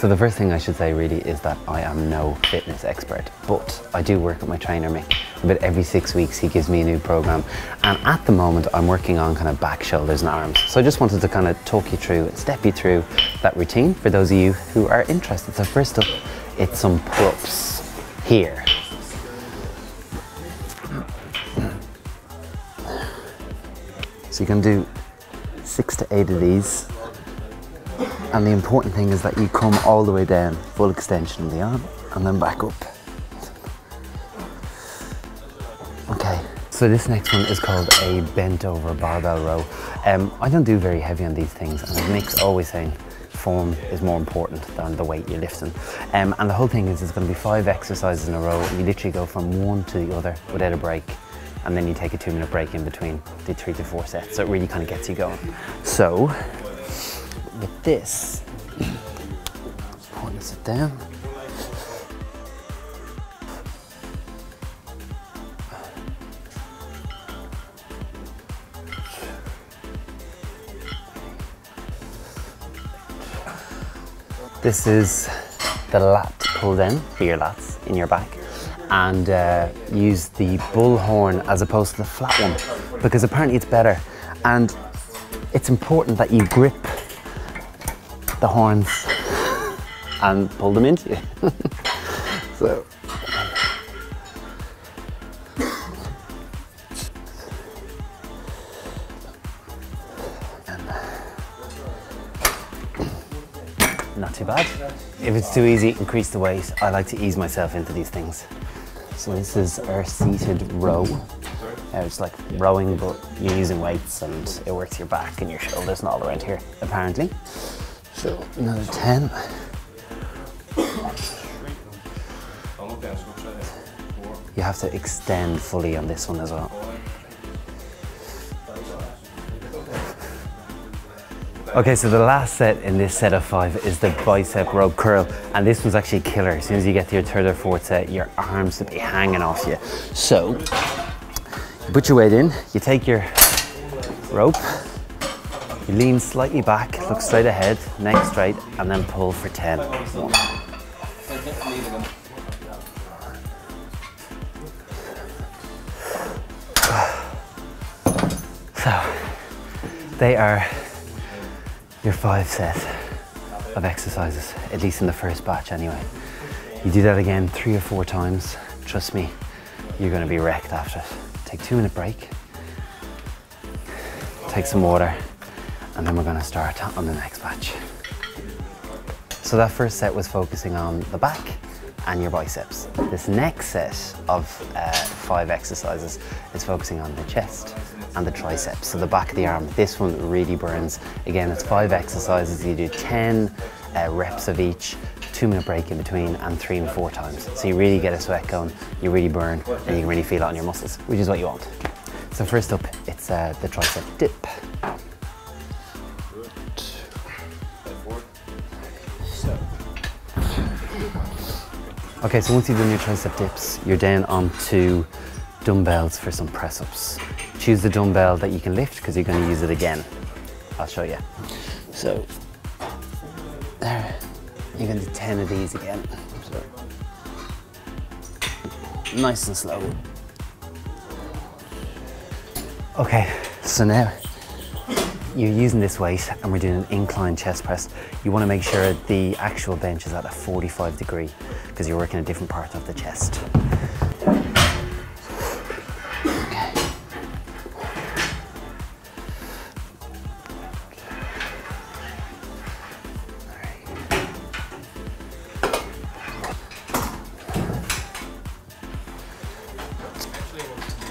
So the first thing I should say really is that I am no fitness expert, but I do work with my trainer Mick. About every six weeks he gives me a new program and at the moment I'm working on kind of back, shoulders and arms. So I just wanted to kind of talk you through and step you through that routine for those of you who are interested. So first up, it's some pull-ups here. So you can do six to eight of these and the important thing is that you come all the way down, full extension of the arm, and then back up. Okay, so this next one is called a bent over barbell row. Um, I don't do very heavy on these things, and as Mick's always saying, form is more important than the weight you're lifting. Um, and the whole thing is, it's going to be five exercises in a row, and you literally go from one to the other without a break and then you take a two minute break in between the three to four sets. So it really kind of gets you going. So with this, point it down. This is the lat pull down for your lats in your back. And uh, use the bull horn as opposed to the flat one because apparently it's better. And it's important that you grip the horns and pull them into you. so. Not too bad. If it's too easy, increase the weight. I like to ease myself into these things. So this is our seated row. It's like rowing, but you're using weights and it works your back and your shoulders and all around here, apparently. So another 10. You have to extend fully on this one as well. Okay, so the last set in this set of five is the bicep rope curl, and this one's actually killer. As soon as you get to your third or fourth set, your arms will be hanging off you. So, you put your weight in, you take your rope, you lean slightly back, look straight ahead, neck straight, and then pull for 10. One. So, they are your five sets of exercises, at least in the first batch anyway. You do that again three or four times, trust me, you're gonna be wrecked after it. Take two minute break, take some water, and then we're gonna start on the next batch. So that first set was focusing on the back and your biceps. This next set of uh, five exercises is focusing on the chest and the triceps, so the back of the arm. This one really burns. Again, it's five exercises. You do 10 uh, reps of each, two minute break in between, and three and four times. So you really get a sweat going, you really burn, and you can really feel it on your muscles, which is what you want. So first up, it's uh, the tricep dip. Okay, so once you've done your tricep dips, you're down onto dumbbells for some press ups. Choose the dumbbell that you can lift because you're going to use it again. I'll show you. So, there, you're going to do 10 of these again. So, nice and slow. Okay, so now you're using this weight and we're doing an incline chest press. You want to make sure the actual bench is at a 45 degree because you're working a different part of the chest.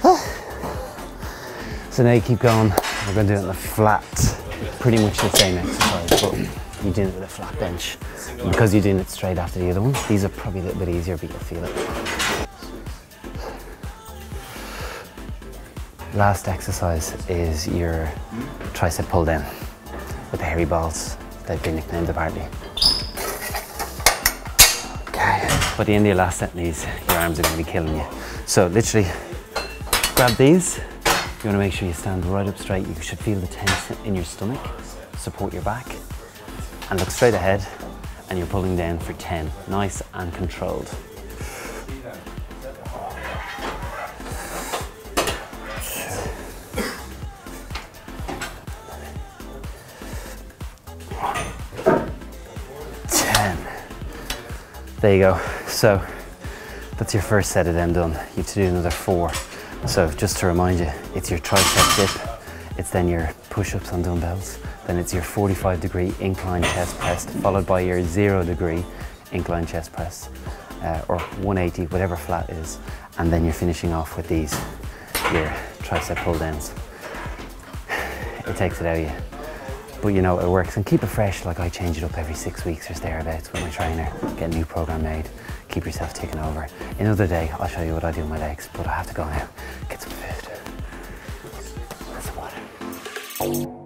So now you keep going. We're going to do it on the flat, pretty much the same exercise, but you're doing it with a flat bench. Because you're doing it straight after the other one, these are probably a little bit easier, but you'll feel it. Last exercise is your tricep pull down with the hairy balls. They've been nicknamed apparently. Okay, by the end of your last set these, your arms are to be killing you. So literally, grab these, you want to make sure you stand right up straight. You should feel the tension in your stomach. Support your back and look straight ahead and you're pulling down for 10. Nice and controlled. Ten. There you go. So that's your first set of them done. You have to do another four. So just to remind you, it's your tricep dip, it's then your push-ups on dumbbells, then it's your 45 degree incline chest press, followed by your zero degree incline chest press, uh, or 180, whatever flat is, and then you're finishing off with these, your tricep pull downs. It takes it out of you. But you know, it works and keep it fresh. Like I change it up every six weeks or thereabouts with my trainer, get a new program made, keep yourself taken over. Another day, I'll show you what I do with my legs, but I have to go now, get some food, and some water.